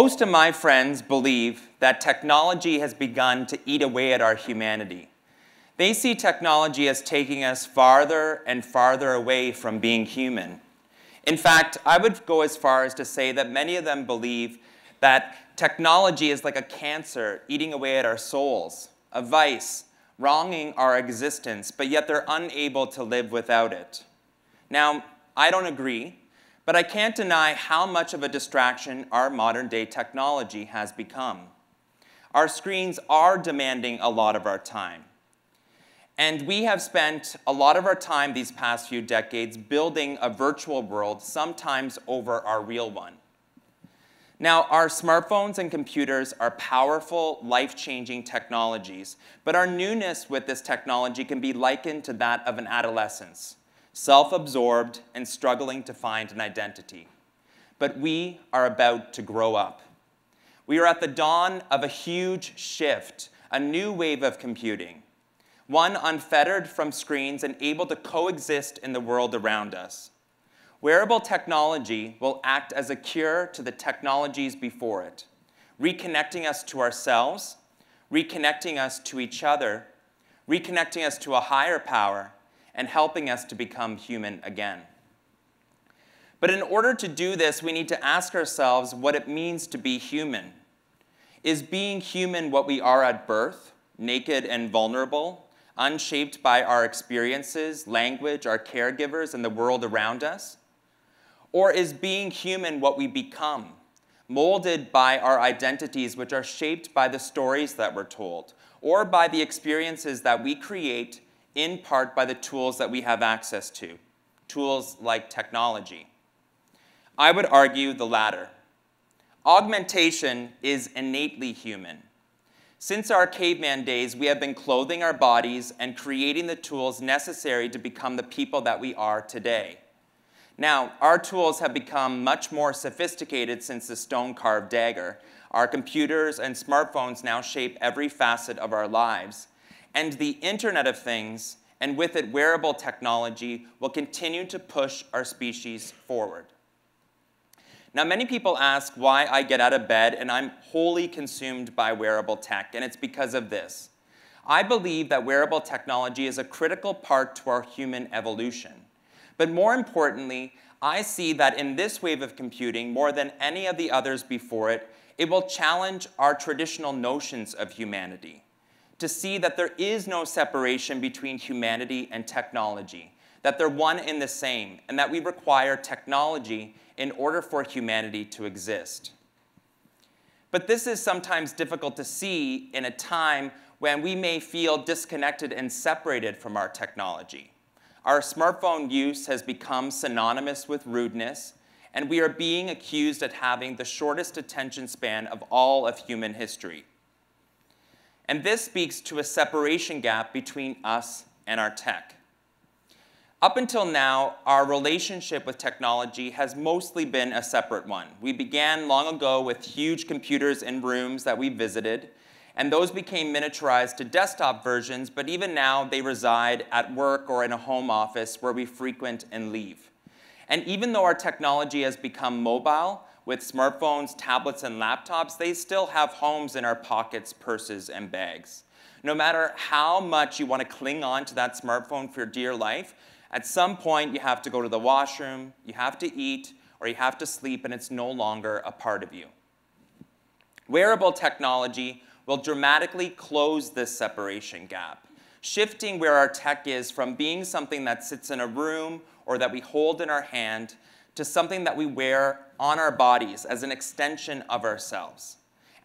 Most of my friends believe that technology has begun to eat away at our humanity. They see technology as taking us farther and farther away from being human. In fact, I would go as far as to say that many of them believe that technology is like a cancer eating away at our souls, a vice, wronging our existence, but yet they're unable to live without it. Now, I don't agree, but I can't deny how much of a distraction our modern day technology has become. Our screens are demanding a lot of our time. And we have spent a lot of our time these past few decades building a virtual world, sometimes over our real one. Now, our smartphones and computers are powerful, life-changing technologies, but our newness with this technology can be likened to that of an adolescence, self-absorbed and struggling to find an identity. But we are about to grow up. We are at the dawn of a huge shift, a new wave of computing one unfettered from screens and able to coexist in the world around us. Wearable technology will act as a cure to the technologies before it, reconnecting us to ourselves, reconnecting us to each other, reconnecting us to a higher power, and helping us to become human again. But in order to do this, we need to ask ourselves what it means to be human. Is being human what we are at birth, naked and vulnerable, unshaped by our experiences, language, our caregivers, and the world around us? Or is being human what we become, molded by our identities, which are shaped by the stories that we're told, or by the experiences that we create, in part by the tools that we have access to, tools like technology? I would argue the latter. Augmentation is innately human. Since our caveman days, we have been clothing our bodies and creating the tools necessary to become the people that we are today. Now, our tools have become much more sophisticated since the stone-carved dagger. Our computers and smartphones now shape every facet of our lives. And the Internet of Things, and with it wearable technology, will continue to push our species forward. Now, many people ask why I get out of bed and I'm wholly consumed by wearable tech, and it's because of this. I believe that wearable technology is a critical part to our human evolution. But more importantly, I see that in this wave of computing, more than any of the others before it, it will challenge our traditional notions of humanity. To see that there is no separation between humanity and technology, that they're one and the same, and that we require technology in order for humanity to exist. But this is sometimes difficult to see in a time when we may feel disconnected and separated from our technology. Our smartphone use has become synonymous with rudeness, and we are being accused of having the shortest attention span of all of human history. And this speaks to a separation gap between us and our tech. Up until now, our relationship with technology has mostly been a separate one. We began long ago with huge computers in rooms that we visited, and those became miniaturized to desktop versions, but even now they reside at work or in a home office where we frequent and leave. And even though our technology has become mobile, with smartphones, tablets, and laptops, they still have homes in our pockets, purses, and bags. No matter how much you want to cling on to that smartphone for dear life, at some point, you have to go to the washroom, you have to eat, or you have to sleep, and it's no longer a part of you. Wearable technology will dramatically close this separation gap, shifting where our tech is from being something that sits in a room or that we hold in our hand to something that we wear on our bodies as an extension of ourselves.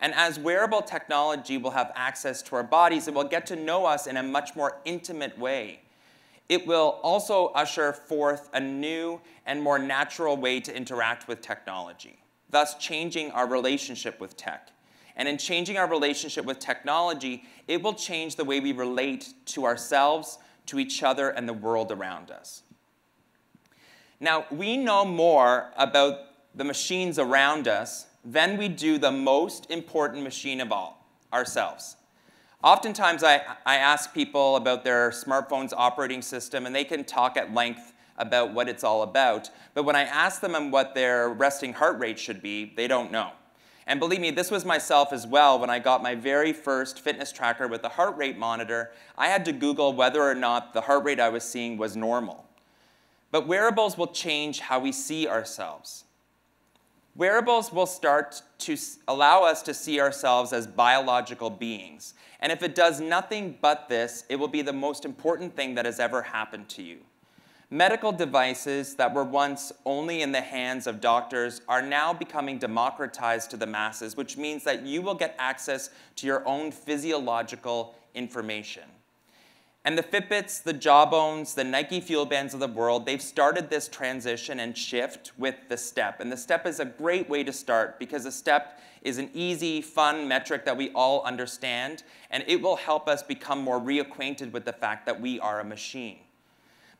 And as wearable technology will have access to our bodies, it will get to know us in a much more intimate way it will also usher forth a new and more natural way to interact with technology, thus changing our relationship with tech. And in changing our relationship with technology, it will change the way we relate to ourselves, to each other, and the world around us. Now, we know more about the machines around us than we do the most important machine of all, ourselves. Oftentimes, I, I ask people about their smartphone's operating system, and they can talk at length about what it's all about. But when I ask them what their resting heart rate should be, they don't know. And believe me, this was myself as well when I got my very first fitness tracker with a heart rate monitor. I had to Google whether or not the heart rate I was seeing was normal. But wearables will change how we see ourselves. Wearables will start to allow us to see ourselves as biological beings. And if it does nothing but this, it will be the most important thing that has ever happened to you. Medical devices that were once only in the hands of doctors are now becoming democratized to the masses, which means that you will get access to your own physiological information. And the Fitbits, the Jawbones, the Nike Fuel Bands of the world, they've started this transition and shift with the STEP. And the STEP is a great way to start because the STEP is an easy, fun metric that we all understand, and it will help us become more reacquainted with the fact that we are a machine.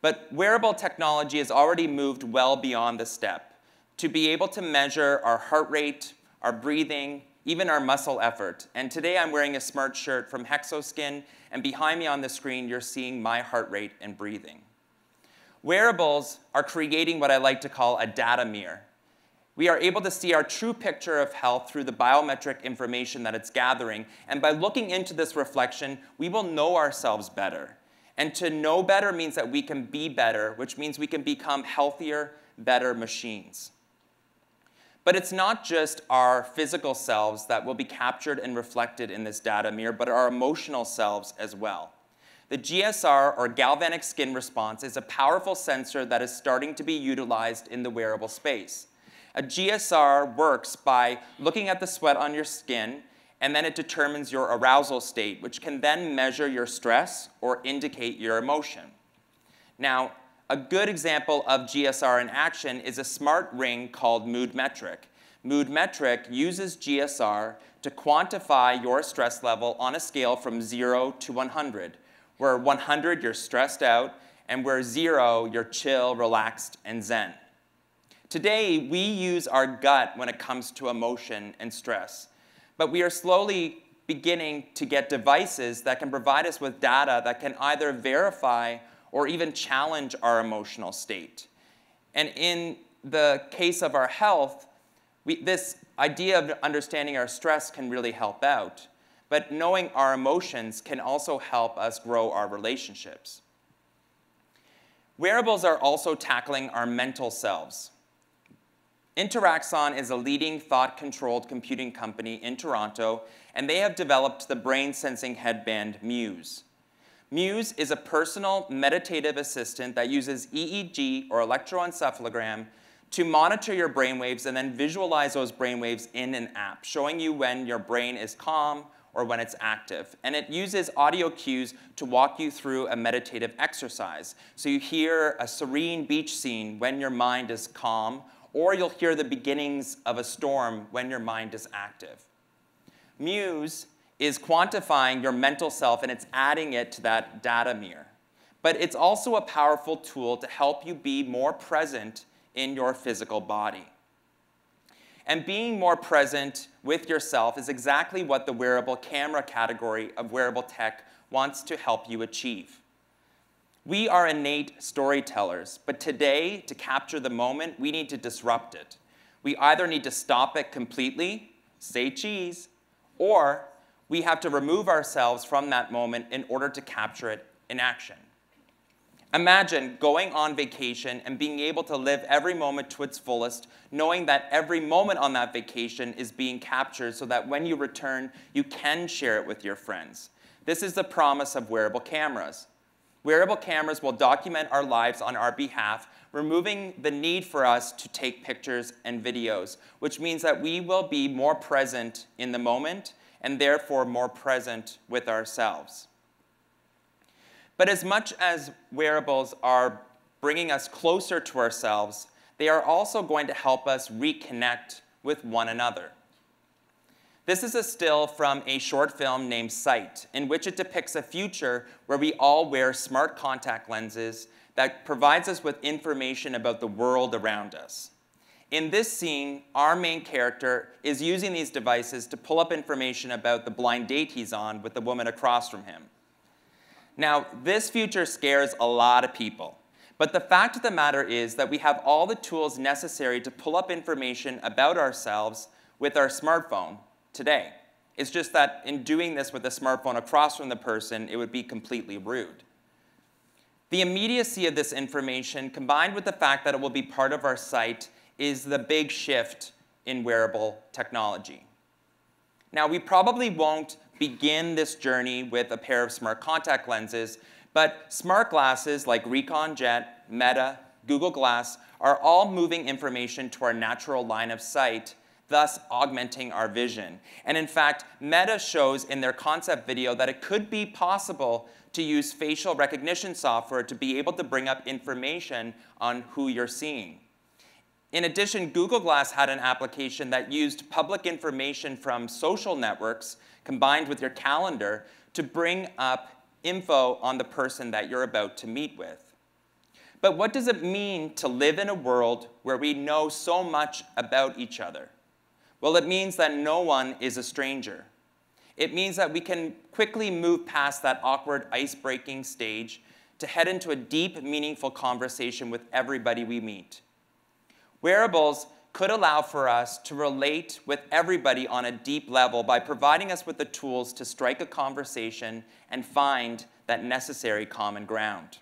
But wearable technology has already moved well beyond the step to be able to measure our heart rate, our breathing, even our muscle effort. And today I'm wearing a smart shirt from Hexoskin, and behind me on the screen you're seeing my heart rate and breathing. Wearables are creating what I like to call a data mirror. We are able to see our true picture of health through the biometric information that it's gathering, and by looking into this reflection, we will know ourselves better. And to know better means that we can be better, which means we can become healthier, better machines. But it's not just our physical selves that will be captured and reflected in this data mirror, but our emotional selves as well. The GSR, or galvanic skin response, is a powerful sensor that is starting to be utilized in the wearable space. A GSR works by looking at the sweat on your skin and then it determines your arousal state, which can then measure your stress or indicate your emotion. Now, a good example of GSR in action is a smart ring called Mood Metric. Mood Metric uses GSR to quantify your stress level on a scale from 0 to 100, where 100 you're stressed out, and where 0 you're chill, relaxed, and zen. Today, we use our gut when it comes to emotion and stress. But we are slowly beginning to get devices that can provide us with data that can either verify or even challenge our emotional state. And in the case of our health, we, this idea of understanding our stress can really help out. But knowing our emotions can also help us grow our relationships. Wearables are also tackling our mental selves. Interaxon is a leading thought-controlled computing company in Toronto, and they have developed the brain-sensing headband Muse. Muse is a personal meditative assistant that uses EEG, or electroencephalogram, to monitor your brainwaves and then visualize those brainwaves in an app, showing you when your brain is calm or when it's active. And it uses audio cues to walk you through a meditative exercise. So you hear a serene beach scene when your mind is calm, or you'll hear the beginnings of a storm when your mind is active. Muse is quantifying your mental self and it's adding it to that data mirror. But it's also a powerful tool to help you be more present in your physical body. And being more present with yourself is exactly what the wearable camera category of wearable tech wants to help you achieve. We are innate storytellers, but today, to capture the moment, we need to disrupt it. We either need to stop it completely, say cheese, or we have to remove ourselves from that moment in order to capture it in action. Imagine going on vacation and being able to live every moment to its fullest, knowing that every moment on that vacation is being captured so that when you return, you can share it with your friends. This is the promise of wearable cameras. Wearable cameras will document our lives on our behalf, removing the need for us to take pictures and videos, which means that we will be more present in the moment and therefore more present with ourselves. But as much as wearables are bringing us closer to ourselves, they are also going to help us reconnect with one another. This is a still from a short film named Sight, in which it depicts a future where we all wear smart contact lenses that provides us with information about the world around us. In this scene, our main character is using these devices to pull up information about the blind date he's on with the woman across from him. Now, this future scares a lot of people. But the fact of the matter is that we have all the tools necessary to pull up information about ourselves with our smartphone today. It's just that in doing this with a smartphone across from the person, it would be completely rude. The immediacy of this information, combined with the fact that it will be part of our sight, is the big shift in wearable technology. Now, we probably won't begin this journey with a pair of smart contact lenses, but smart glasses like Recon Jet, Meta, Google Glass are all moving information to our natural line of sight, thus augmenting our vision. And in fact, Meta shows in their concept video that it could be possible to use facial recognition software to be able to bring up information on who you're seeing. In addition, Google Glass had an application that used public information from social networks combined with your calendar to bring up info on the person that you're about to meet with. But what does it mean to live in a world where we know so much about each other? Well, it means that no one is a stranger. It means that we can quickly move past that awkward ice-breaking stage to head into a deep, meaningful conversation with everybody we meet. Wearables could allow for us to relate with everybody on a deep level by providing us with the tools to strike a conversation and find that necessary common ground.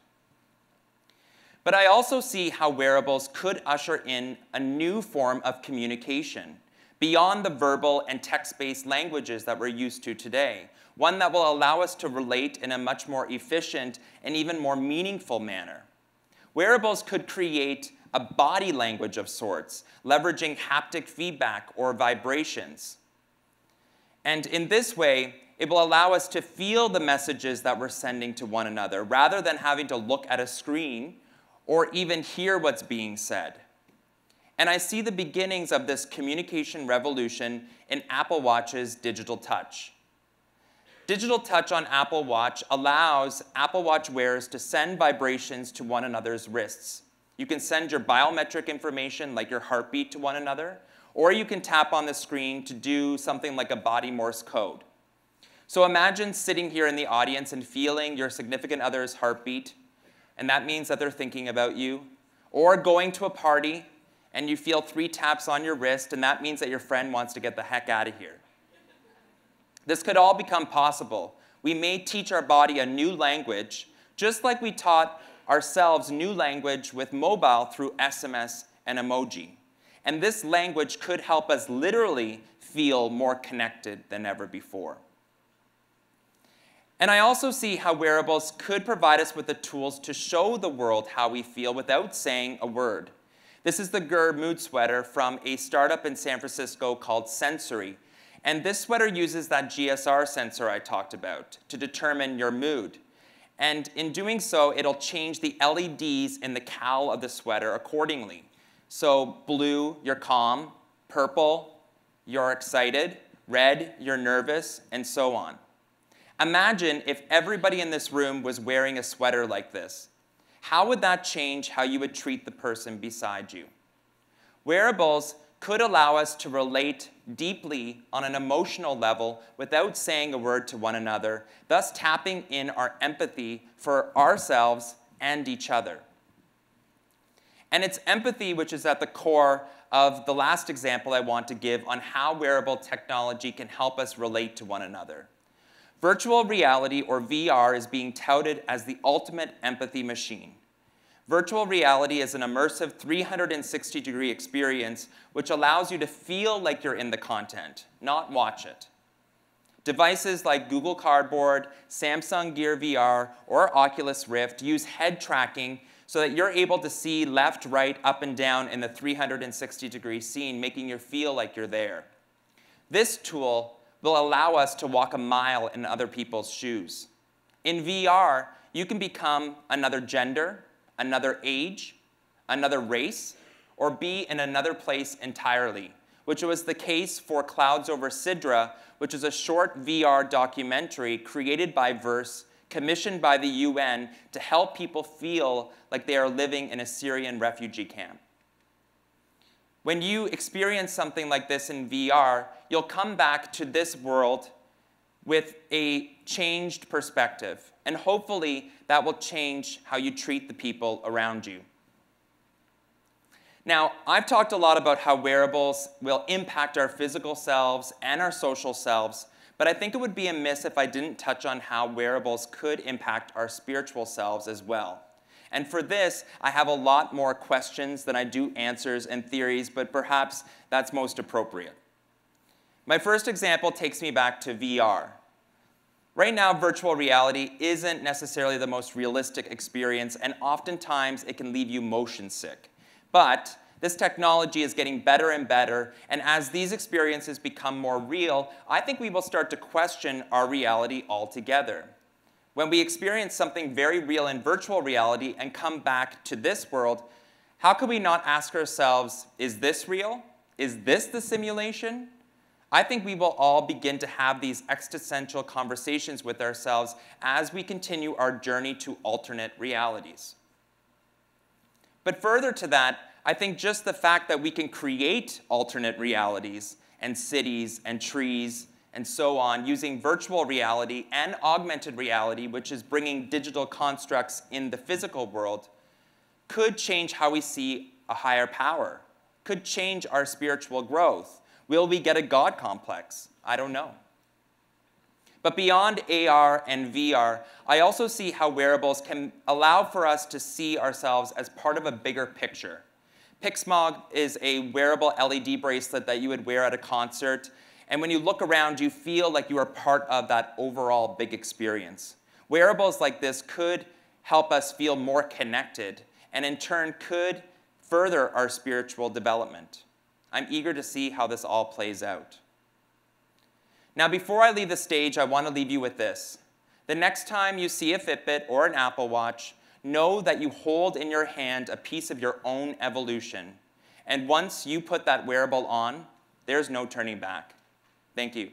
But I also see how wearables could usher in a new form of communication beyond the verbal and text-based languages that we're used to today, one that will allow us to relate in a much more efficient and even more meaningful manner. Wearables could create a body language of sorts, leveraging haptic feedback or vibrations. And in this way, it will allow us to feel the messages that we're sending to one another rather than having to look at a screen or even hear what's being said. And I see the beginnings of this communication revolution in Apple Watch's Digital Touch. Digital Touch on Apple Watch allows Apple Watch wearers to send vibrations to one another's wrists. You can send your biometric information, like your heartbeat, to one another, or you can tap on the screen to do something like a body Morse code. So imagine sitting here in the audience and feeling your significant other's heartbeat, and that means that they're thinking about you, or going to a party and you feel three taps on your wrist, and that means that your friend wants to get the heck out of here. This could all become possible. We may teach our body a new language, just like we taught ourselves new language with mobile through SMS and emoji. And this language could help us literally feel more connected than ever before. And I also see how wearables could provide us with the tools to show the world how we feel without saying a word. This is the GER mood sweater from a startup in San Francisco called Sensoree. And this sweater uses that GSR sensor I talked about to determine your mood. And in doing so, it'll change the LEDs in the cowl of the sweater accordingly. So blue, you're calm, purple, you're excited, red, you're nervous, and so on. Imagine if everybody in this room was wearing a sweater like this how would that change how you would treat the person beside you? Wearables could allow us to relate deeply on an emotional level without saying a word to one another, thus tapping in our empathy for ourselves and each other. And it's empathy which is at the core of the last example I want to give on how wearable technology can help us relate to one another. Virtual reality, or VR, is being touted as the ultimate empathy machine. Virtual reality is an immersive 360 degree experience which allows you to feel like you're in the content, not watch it. Devices like Google Cardboard, Samsung Gear VR, or Oculus Rift use head tracking so that you're able to see left, right, up, and down in the 360 degree scene, making you feel like you're there. This tool will allow us to walk a mile in other people's shoes. In VR, you can become another gender, another age, another race, or be in another place entirely, which was the case for Clouds Over Sidra, which is a short VR documentary created by Vrse, commissioned by the UN to help people feel like they are living in a Syrian refugee camp. When you experience something like this in VR, you'll come back to this world with a changed perspective. And hopefully, that will change how you treat the people around you. Now, I've talked a lot about how wearables will impact our physical selves and our social selves, but I think it would be amiss if I didn't touch on how wearables could impact our spiritual selves as well. And for this, I have a lot more questions than I do answers and theories, but perhaps that's most appropriate. My first example takes me back to VR. Right now, virtual reality isn't necessarily the most realistic experience, and oftentimes it can leave you motion sick. But this technology is getting better and better, and as these experiences become more real, I think we will start to question our reality altogether. When we experience something very real in virtual reality and come back to this world, how could we not ask ourselves, is this real? Is this the simulation? I think we will all begin to have these existential conversations with ourselves as we continue our journey to alternate realities. But further to that, I think just the fact that we can create alternate realities and cities and trees and so on using virtual reality and augmented reality, which is bringing digital constructs in the physical world, could change how we see a higher power, could change our spiritual growth. Will we get a God complex? I don't know. But beyond AR and VR, I also see how wearables can allow for us to see ourselves as part of a bigger picture. PixMob is a wearable LED bracelet that you would wear at a concert and when you look around, you feel like you are part of that overall big experience. Wearables like this could help us feel more connected and in turn could further our spiritual development. I'm eager to see how this all plays out. Now, before I leave the stage, I want to leave you with this. The next time you see a Fitbit or an Apple Watch, know that you hold in your hand a piece of your own evolution. And once you put that wearable on, there's no turning back. Thank you.